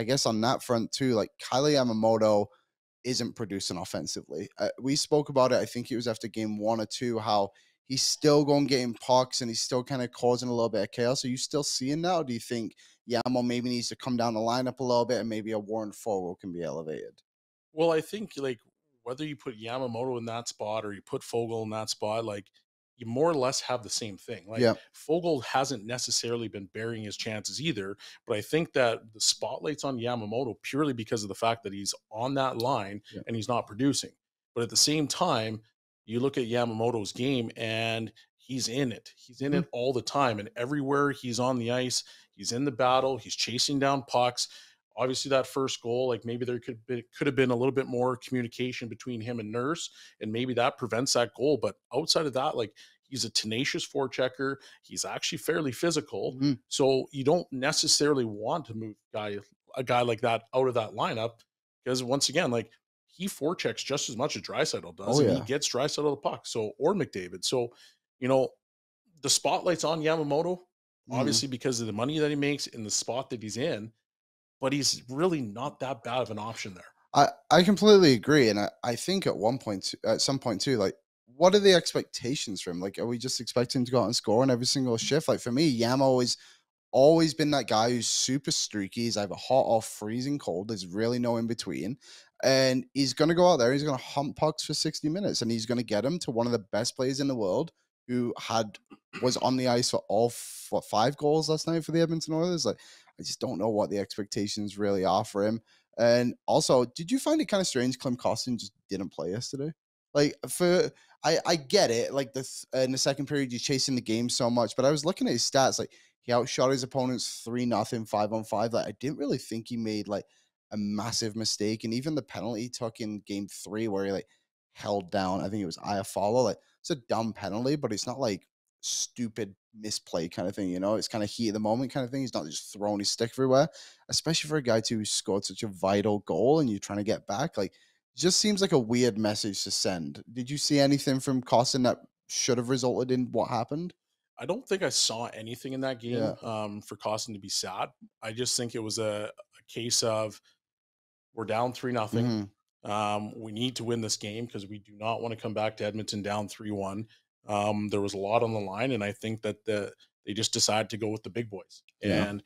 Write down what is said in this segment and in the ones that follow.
I guess on that front too, like Kailer Yamamoto isn't producing offensively. Uh, we spoke about it. I think it was after game one or two how he's still going getting pucks and he's still kind of causing a little bit of chaos. Are you still seeing that, or do you think Yamo maybe needs to come down the lineup a little bit and maybe a Warren Foegele can be elevated? Well, I think like whether you put Yamamoto in that spot or you put Foegele in that spot, like you more or less have the same thing. Like Yeah. Foegele hasn't necessarily been burying his chances either, but I think that the spotlight's on Yamamoto purely because of the fact that he's on that line Yeah. and he's not producing. But at the same time, you look at Yamamoto's game and he's in it. He's in Mhm. it all the time. And everywhere he's on the ice, he's in the battle, he's chasing down pucks. Obviously, that first goal, like maybe there could be, could have been a little bit more communication between him and Nurse, and maybe that prevents that goal. But outside of that, like he's a tenacious forechecker. He's actually fairly physical. Mhm. So you don't necessarily want to move guy a guy like that out of that lineup because once again, like he forechecks just as much as Draisaitl does, Oh, and yeah. he gets Draisaitl the puck. So or McDavid. So you know the spotlight's on Yamamoto, Mhm. obviously because of the money that he makes in the spot that he's in, but he's really not that bad of an option there. I, I completely agree, and I, I think at one point, at some point too, like, what are the expectations for him? Like, are we just expecting him to go out and score on every single mm. shift? Like for me, Yamo has always been that guy who's super streaky. He's either hot or freezing cold. There's really no in between, and he's gonna go out there. He's gonna hump pucks for sixty minutes, and he's gonna get him to one of the best players in the world who had was on the ice for all what five goals last night for the Edmonton Oilers. Like, I just don't know what the expectations really are for him. And also, did you find it kind of strange Klim Kostin just didn't play yesterday? Like for I I get it. Like the th- in the second period, you're chasing the game so much, but I was looking at his stats. Like he outshot his opponents three nothing, five on five. Like I didn't really think he made like a massive mistake, and even the penalty he took in game three where he like held down. I think it was Iafallo. Like it's a dumb penalty, but it's not like stupid misplay kind of thing. You know, it's kind of heat of the moment kind of thing. He's not just throwing his stick everywhere especially for a guy who scored such a vital goal and you're trying to get back. Like, just seems like a weird message to send. Did you see anything from Kostin that should have resulted in what happened? I don't think I saw anything in that game Yeah. um, for Kostin to be sad. I just think it was a, a case of we're down three nothing. Mhm. Um, we need to win this game because we do not want to come back to Edmonton down three one. Um, there was a lot on the line, and I think that the they just decided to go with the big boys. Yeah. And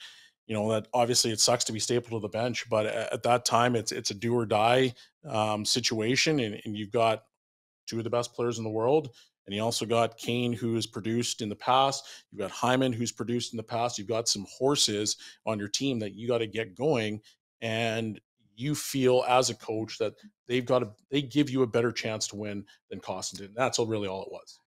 you know that obviously it sucks to be stapled to the bench, but a- at that time it's it's a do or die um, situation, and, and you've got two of the best players in the world. And you also got Kane, who has produced in the past. You've got Hyman, who's produced in the past. You've got some horses on your team that you got to get going. And you feel as a coach that they've got to, they give you a better chance to win than Kostin did. And that's really all it was.